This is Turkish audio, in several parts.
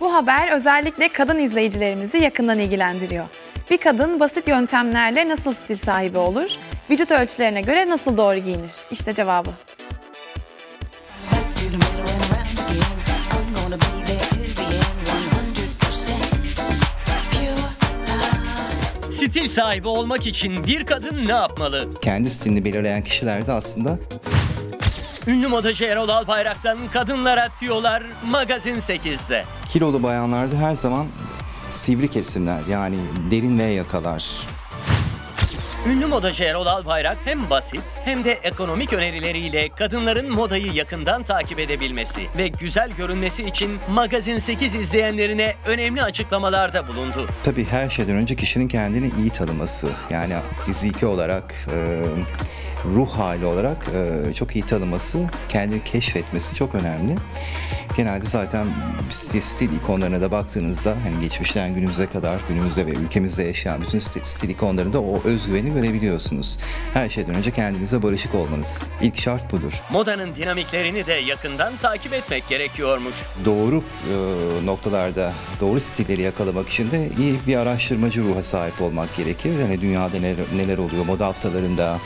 Bu haber özellikle kadın izleyicilerimizi yakından ilgilendiriyor. Bir kadın basit yöntemlerle nasıl stil sahibi olur? Vücut ölçülerine göre nasıl doğru giyinir? İşte cevabı. to the middle and round again. I'm gonna be there till the end, 100% pure. Stil sahibi olmak için bir kadın ne yapmalı? kendi stilini belirleyen kişiler de aslında Ünlü modacı Erol Albayrak'tan kadınlara tüyolar Magazin 8'de. Kilolu bayanlarda her zaman sivri kesimler yani derin V yakalar, Ünlü modacı Erol Albayrak hem basit hem de ekonomik önerileriyle kadınların modayı yakından takip edebilmesi ve güzel görünmesi için Magazin 8 izleyenlerine önemli açıklamalarda bulundu. Tabii her şeyden önce kişinin kendini iyi tanıması. Yani fiziki olarak, e, ruh hali olarak e, çok iyi tanıması, kendini keşfetmesi çok önemli. Genelde zaten stil, ikonlarına da baktığınızda hani geçmişten günümüze kadar günümüzde ve ülkemizde yaşayan bütün stil, stil ikonlarında o özgüveni görebiliyorsunuz. Her şeyden önce kendinize barışık olmanız. İlk şart budur. Modanın dinamiklerini de yakından takip etmek gerekiyormuş. doğru e, noktalarda doğru stilleri yakalamak için de iyi bir araştırmacı ruha sahip olmak gerekir. Yani dünyada neler, neler oluyor moda haftalarında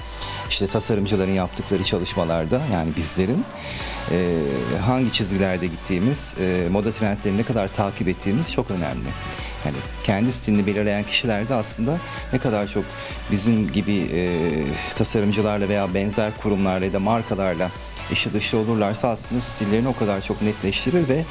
işte tasarımcıların yaptıkları çalışmalarda yani bizlerin e, hangi çizgilerde gittiğimiz, e, moda trendlerini ne kadar takip ettiğimiz çok önemli. Yani kendi stilini belirleyen kişiler de aslında ne kadar çok bizim gibi e, tasarımcılarla veya benzer kurumlarla ya da markalarla işi dışı olurlarsa aslında stillerini o kadar çok netleştirir ve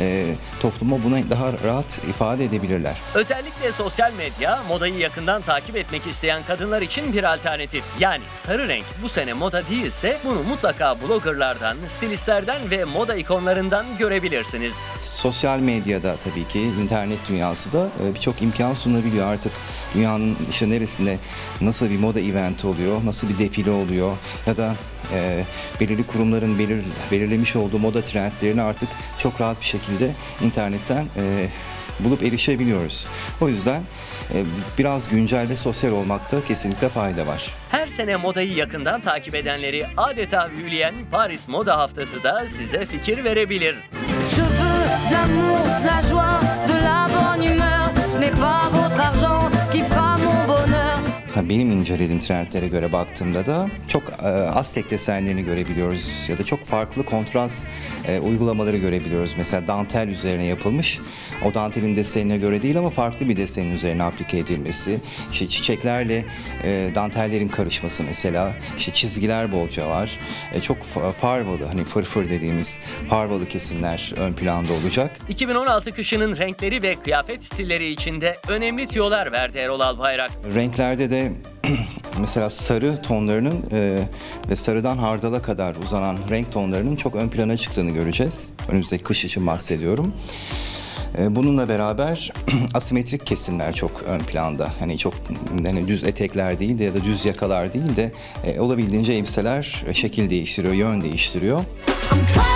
e, topluma bunu daha rahat ifade edebilirler. Özellikle sosyal medya modayı yakından takip etmek isteyen kadınlar için bir alternatif. Yani sarı renk bu sene moda değilse bunu mutlaka bloggerlardan, stilistlerden ve moda ikonlarından görebilirsiniz. Sosyal medyada tabii ki internet dünyası da e, birçok imkan sunabiliyor artık. Dünyanın işte neresinde nasıl bir moda eventi oluyor, nasıl bir defile oluyor ya da e, belirli kurumların belir, belirlemiş olduğu moda trendlerini artık çok rahat bir şekilde internetten e, bulup erişebiliyoruz. O yüzden e, biraz güncel ve sosyal olmakta kesinlikle fayda var. Her sene modayı yakından takip edenleri adeta büyüleyen Paris Moda Haftası da size fikir verebilir. Je veux de l'amour, de la joie, Benim incelediğim trendlere göre baktığımda da çok e, Aztek desenlerini görebiliyoruz ya da çok farklı kontrast e, uygulamaları görebiliyoruz. Mesela dantel üzerine yapılmış. O dantelin desenine göre değil ama farklı bir desenin üzerine aplike edilmesi. İşte çiçeklerle e, dantellerin karışması mesela. İşte çizgiler bolca var. E, çok fa- farvalı hani fırfır dediğimiz farvalı kesimler ön planda olacak. 2016 kışının renkleri ve kıyafet stilleri içinde önemli tüyolar verdi Erol Albayrak. Renklerde de mesela sarı tonlarının e, ve sarıdan hardala kadar uzanan renk tonlarının çok ön plana çıktığını göreceğiz. Önümüzdeki kış için bahsediyorum. E, bununla beraber asimetrik kesimler çok ön planda. Hani çok hani düz etekler değil de ya da düz yakalar değil de e, olabildiğince elbiseler şekil değiştiriyor, yön değiştiriyor. I'm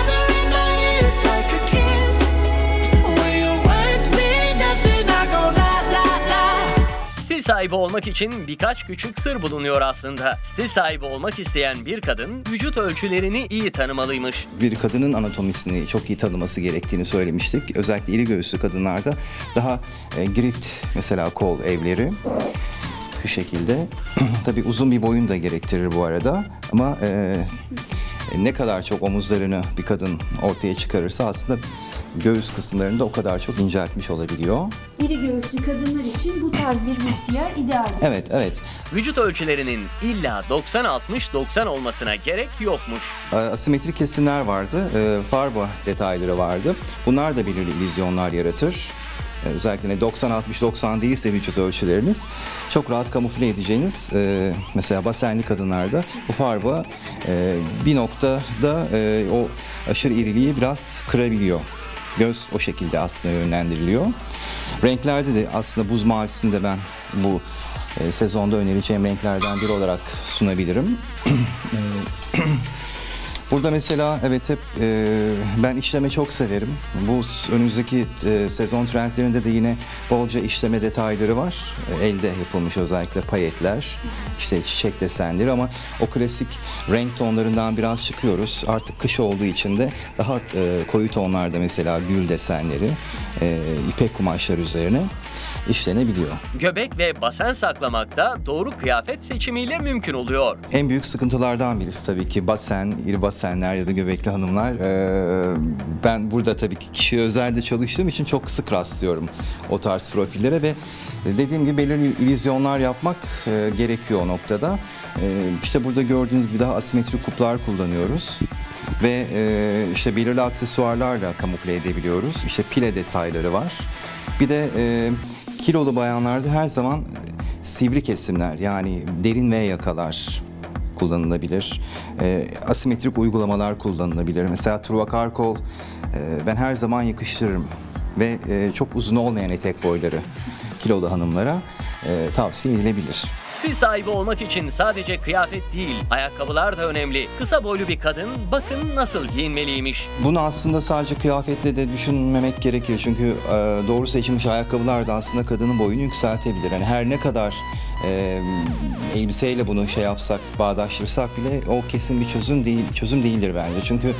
sahibi olmak için birkaç küçük sır bulunuyor aslında. Stil sahibi olmak isteyen bir kadın vücut ölçülerini iyi tanımalıymış. bir kadının anatomisini çok iyi tanıması gerektiğini söylemiştik. Özellikle iri göğüslü kadınlarda daha e, grift mesela kol evleri şu şekilde. Tabii uzun bir boyun da gerektirir bu arada ama e, ne kadar çok omuzlarını bir kadın ortaya çıkarırsa aslında göğüs kısımlarını da o kadar çok inceltmiş olabiliyor. İri göğüslü kadınlar için bu tarz bir büstiyer idealdir. Evet, evet. Vücut ölçülerinin illa 90-60-90 olmasına gerek yokmuş. E, asimetrik kesimler vardı, e, farba detayları vardı. Bunlar da belirli illüzyonlar yaratır. E, özellikle 90-60-90 değilse vücut ölçüleriniz çok rahat kamufle edeceğiniz e, mesela basenli kadınlarda bu farba e, bir noktada e, o aşırı iriliği biraz kırabiliyor. Göz o şekilde aslında yönlendiriliyor. Renklerde de aslında buz mavisini de ben bu e, sezonda önereceğim renklerden biri olarak sunabilirim. Burada mesela evet hep e, ben işleme çok severim. Bu önümüzdeki e, sezon trendlerinde de yine bolca işleme detayları var. E, elde yapılmış özellikle payetler, işte çiçek desenleri ama o klasik renk tonlarından biraz çıkıyoruz. Artık kış olduğu için de daha e, koyu tonlarda mesela gül desenleri, e, ipek kumaşlar üzerine işlenebiliyor. Göbek ve basen saklamakta doğru kıyafet seçimiyle mümkün oluyor. En büyük sıkıntılardan birisi tabii ki basen, iri basenler ya da göbekli hanımlar. Ee, ben burada tabii ki kişi özelde çalıştığım için çok sık rastlıyorum o tarz profillere ve dediğim gibi belirli illüzyonlar yapmak e, gerekiyor o noktada. E, işte burada gördüğünüz gibi daha asimetrik kuplar kullanıyoruz ve e, işte belirli aksesuarlarla kamufle edebiliyoruz. İşte pile detayları var. Bir de e, kilolu bayanlarda her zaman e, sivri kesimler yani derin V yakalar kullanılabilir. E, asimetrik uygulamalar kullanılabilir. Mesela truvakar kol e, ben her zaman yakıştırırım ve e, çok uzun olmayan etek boyları kilolu hanımlara e, tavsiye edilebilir. Stil sahibi olmak için sadece kıyafet değil, ayakkabılar da önemli. Kısa boylu bir kadın bakın nasıl giyinmeliymiş. Bunu aslında sadece kıyafetle de düşünmemek gerekiyor. Çünkü e, doğru seçilmiş ayakkabılar da aslında kadının boyunu yükseltebilir. Yani her ne kadar e, elbiseyle bunu şey yapsak, bağdaştırsak bile o kesin bir çözüm değil, çözüm değildir bence. Çünkü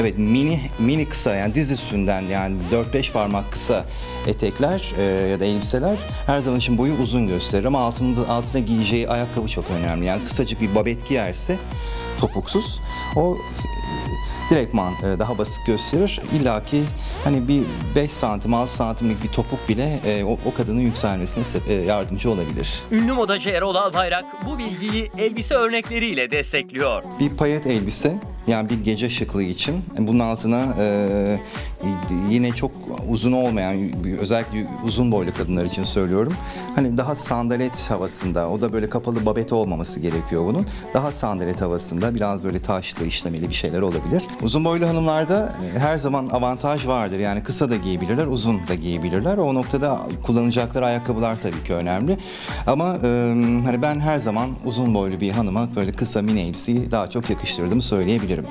evet mini mini kısa yani diz üstünden yani 4-5 parmak kısa etekler e, ya da elbiseler her zaman için boyu uzun gösterir ama altında altına giyeceği ayakkabı çok önemli. Yani kısacık bir babet giyerse topuksuz o direktman e, daha basit gösterir. İlla ki hani bir 5 santim 6 santimlik bir topuk bile e, o, o kadının yükselmesine se- e, yardımcı olabilir. Ünlü modacı Erol Albayrak bu bilgiyi elbise örnekleriyle destekliyor. Bir payet elbise yani bir gece şıklığı için bunun altına e, yine çok uzun olmayan özellikle uzun boylu kadınlar için söylüyorum. Hani daha sandalet havasında o da böyle kapalı babet olmaması gerekiyor bunun. Daha sandalet havasında biraz böyle taşlı işlemeli bir şeyler olabilir. Uzun boylu hanımlarda e, her zaman avantaj vardır. Yani kısa da giyebilirler, uzun da giyebilirler. O noktada kullanacakları ayakkabılar tabii ki önemli. Ama e, hani ben her zaman uzun boylu bir hanıma böyle kısa mini elbiseyi daha çok yakıştırdığımı söyleyebilirim.